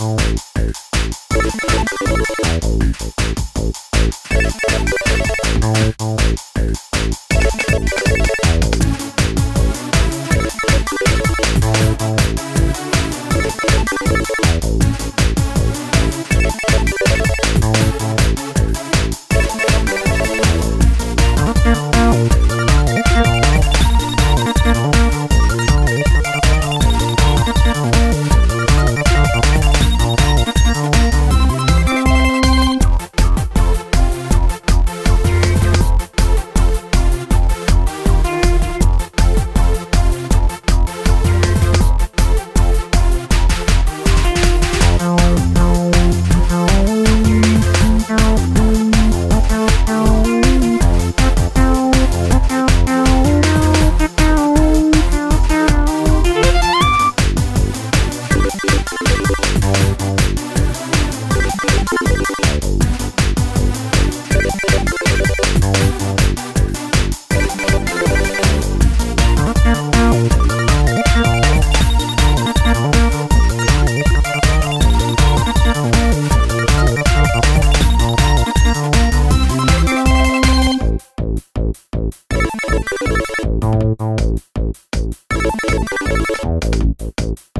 Oh. Thank Thank you.